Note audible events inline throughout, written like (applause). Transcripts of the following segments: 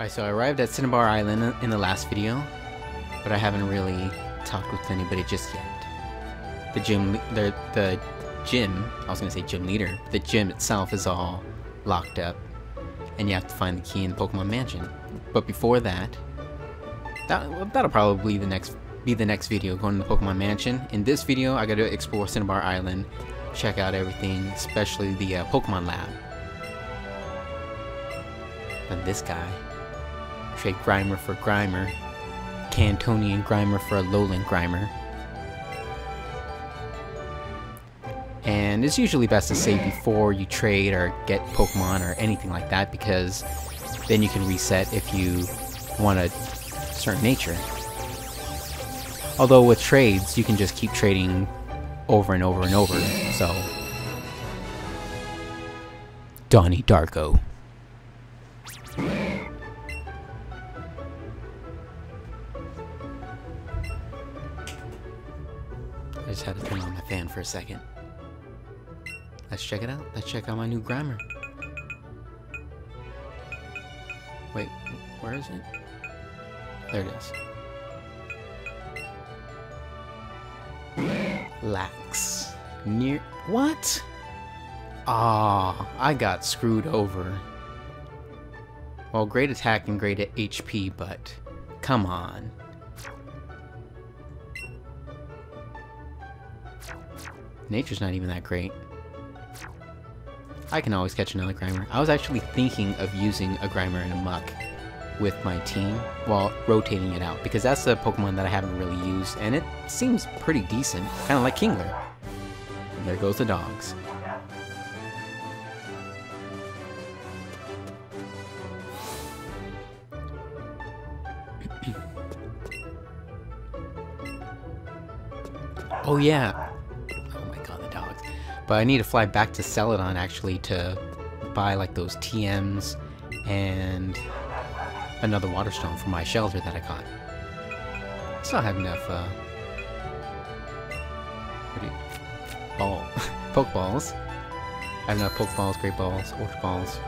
Alright, so I arrived at Cinnabar Island in the last video, but I haven't really talked with anybody just yet. The gym, the, the gym, I was gonna say gym leader, the gym itself is all locked up, and you have to find the key in the Pokemon Mansion. But before that, that that'll probably be the next be the next video, going to the Pokemon Mansion. In this video, I gotta explore Cinnabar Island, check out everything, especially the uh, Pokemon Lab. And this guy. Trade Grimer for Grimer. Kantonian Grimer for a Alolan Grimer. And it's usually best to say before you trade or get Pokemon or anything like that because then you can reset if you want a certain nature. Although with trades, you can just keep trading over and over and over, so... Donnie Darko. I just had to turn on my fan for a second. Let's check it out. Let's check out my new Grimer. Wait, where is it? There it is. Lax. Near. What? Ah, I got screwed over. Well, great attack and great at HP, but come on. Nature's not even that great. I can always catch another Grimer. I was actually thinking of using a Grimer and a Muk with my team while rotating it out, because that's a Pokemon that I haven't really used, and it seems pretty decent, kind of like Kingler. And there goes the dogs. (clears throat) oh yeah, but I need to fly back to Celadon actually to buy like those TMs and another water stone for my Shellder that I caught. Still have enough uh you ball (laughs) Pokeballs. I have enough Pokeballs, Great Balls, Ultra Balls.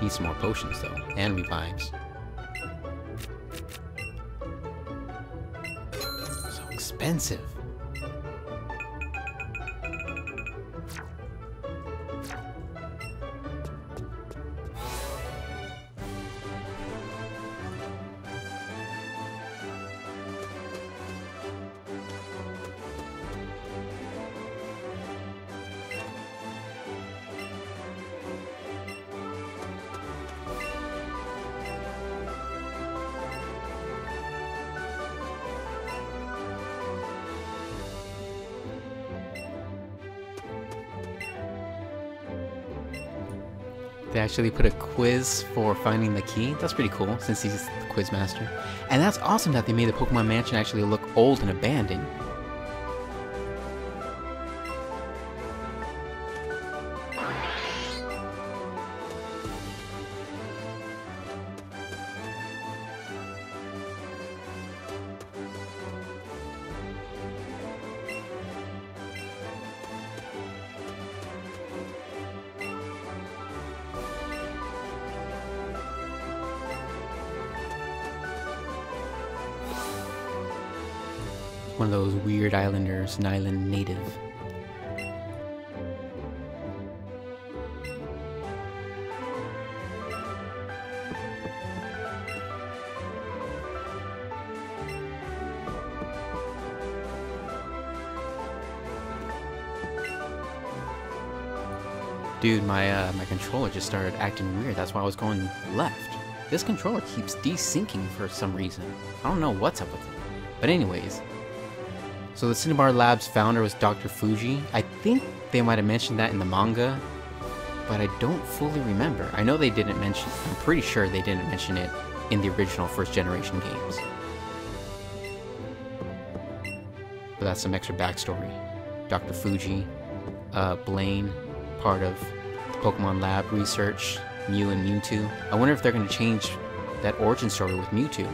Need some more potions though, and revives. So expensive. They actually put a quiz for finding the key. That's pretty cool, since he's the quiz master. And that's awesome that they made the Pokemon Mansion actually look old and abandoned. One of those weird islanders, an island native. Dude, my uh, my controller just started acting weird. That's why I was going left. This controller keeps desyncing for some reason. I don't know what's up with it. But anyways, so the Cinnabar Labs founder was Dr. Fuji. I think they might have mentioned that in the manga, but I don't fully remember. I know they didn't mention, I'm pretty sure they didn't mention it in the original first generation games. But that's some extra backstory. Dr. Fuji, uh, Blaine, part of the Pokemon Lab research, Mew and Mewtwo. I wonder if they're going to change that origin story with Mewtwo.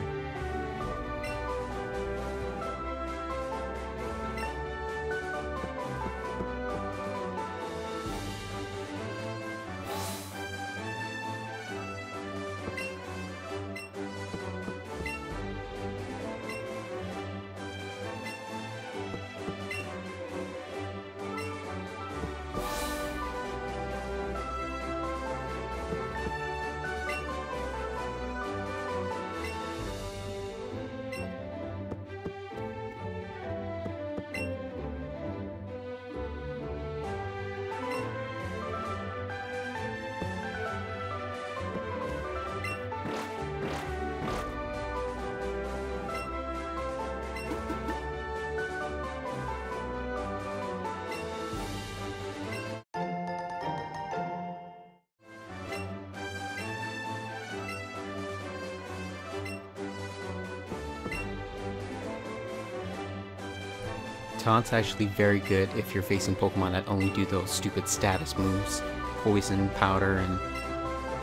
Taunt's actually very good if you're facing Pokemon that only do those stupid status moves. Poison, Powder, and,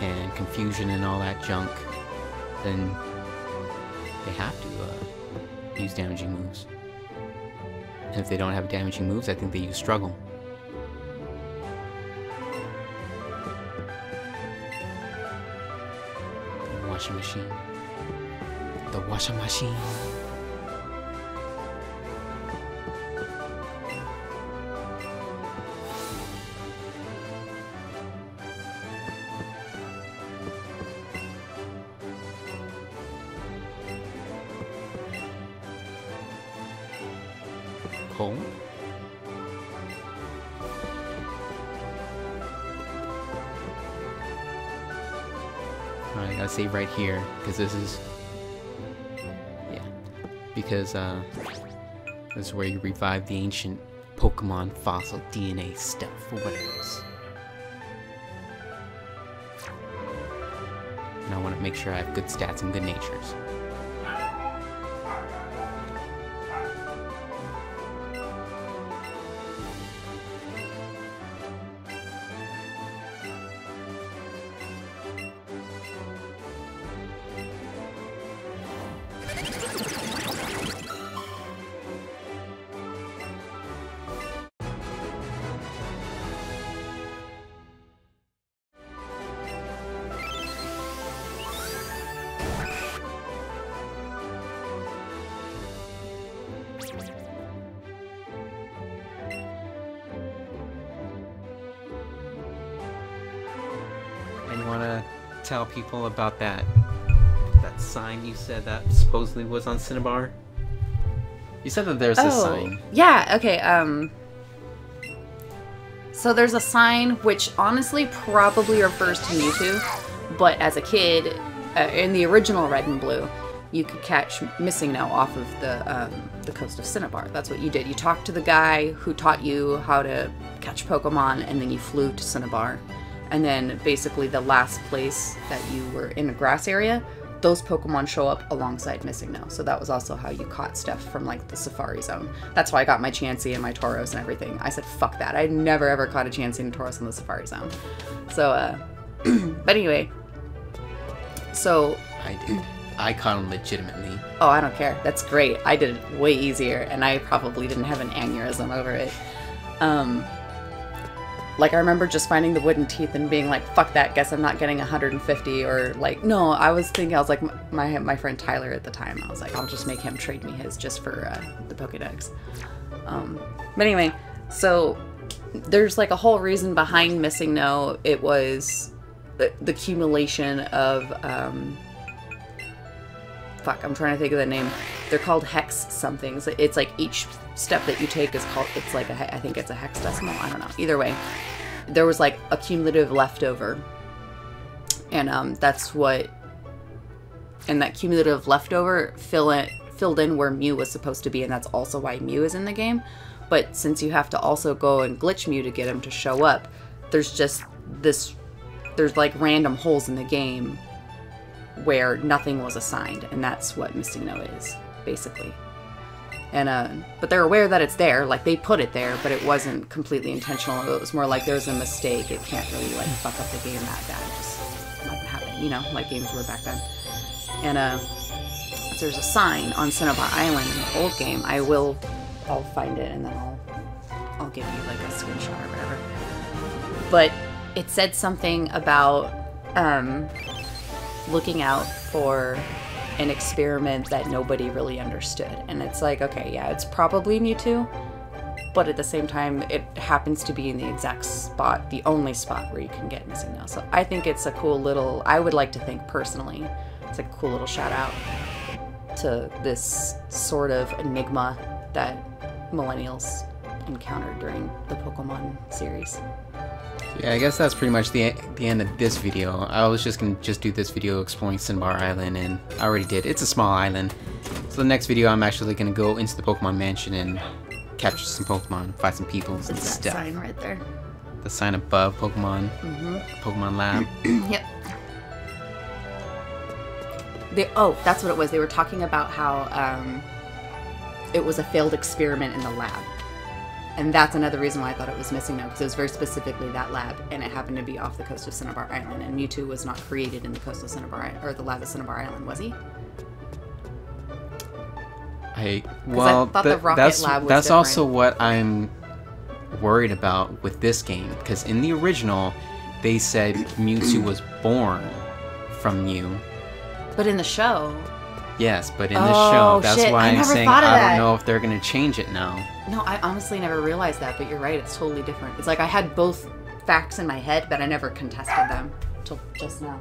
and Confusion and all that junk. Then they have to uh, use damaging moves. And if they don't have damaging moves, I think they use Struggle. The washing machine. The washing machine. Gotta save right here, because this is... Yeah. Because, uh... This is where you revive the ancient Pokemon fossil DNA stuff, or whatever it is. And I want to make sure I have good stats and good natures. Tell people about that that sign you said that supposedly was on Cinnabar? You said that there's a sign. Yeah, okay, um So there's a sign which honestly probably refers to Mewtwo, but as a kid, uh, in the original Red and Blue, you could catch MissingNo off of the um, the coast of Cinnabar. That's what you did. You talked to the guy who taught you how to catch Pokemon, and then you flew to Cinnabar. And then basically the last place that you were in a grass area, those Pokemon show up alongside MissingNo. So that was also how you caught stuff from like the Safari Zone. That's why I got my Chansey and my Tauros and everything. I said, fuck that. I never ever caught a Chansey and a Tauros in the Safari Zone. So, uh, (clears throat) but anyway. So, I did. I caught him legitimately. oh, I don't care. That's great. I did it way easier and I probably didn't have an aneurysm over it. Um, like I remember just finding the wooden teeth and being like, "Fuck that! Guess I'm not getting 150." Or like, no, I was thinking I was like my my friend Tyler at the time. I was like, I'll just make him trade me his just for uh, the Pokedex. Um, but anyway, so there's like a whole reason behind MissingNo. It was the, the accumulation of um, fuck. I'm trying to think of the name. They're called hex somethings. It's like each step that you take is called. It's like a. I think it's a hex decimal. I don't know. Either way, there was like a cumulative leftover, and um, that's what. And that cumulative leftover fill it filled in where Mew was supposed to be, and that's also why Mew is in the game. But since you have to also go and glitch Mew to get him to show up, there's just this. There's like random holes in the game where nothing was assigned, and that's what MissingNo is, basically. And uh, but they're aware that it's there, like they put it there, but it wasn't completely intentional. It was more like there was a mistake. It can't really like fuck up the game that bad. It just doesn't happen, you know, like games were back then. And uh, there's a sign on Cinnabar Island in the old game. I will, I'll find it and then I'll, I'll give you like a screenshot or whatever. But it said something about um, looking out for an experiment that nobody really understood. And it's like, okay, yeah, it's probably Mewtwo, but at the same time, it happens to be in the exact spot, the only spot where you can get MissingNo. So I think it's a cool little, I would like to think personally, it's a cool little shout out to this sort of enigma that millennials encountered during the Pokemon series. Yeah, I guess that's pretty much the the end of this video. I was just gonna just do this video exploring Cinnabar Island, and I already did. It's a small island. So the next video, I'm actually gonna go into the Pokemon Mansion and capture some Pokemon, find some people and that stuff. sign right there. The sign above Pokemon, Pokemon Lab. (clears throat) Yep. They, oh, that's what it was. They were talking about how um, it was a failed experiment in the lab. And that's another reason why I thought it was MissingNo, because it was very specifically that lab, and it happened to be off the coast of Cinnabar Island. And Mewtwo was not created in the coast of Cinnabar or the lab of Cinnabar Island, was he? I well, thought the th- Rocket that's Lab was that's different. also what I'm worried about with this game because in the original, they said Mewtwo was born from Mew. But in the show, Yes, but in this Oh, show, that's shit, why I I'm saying I don't know if they're gonna change it now. no, I honestly never realized that. But you're right; it's totally different. It's like I had both facts in my head, but I never contested them till just now.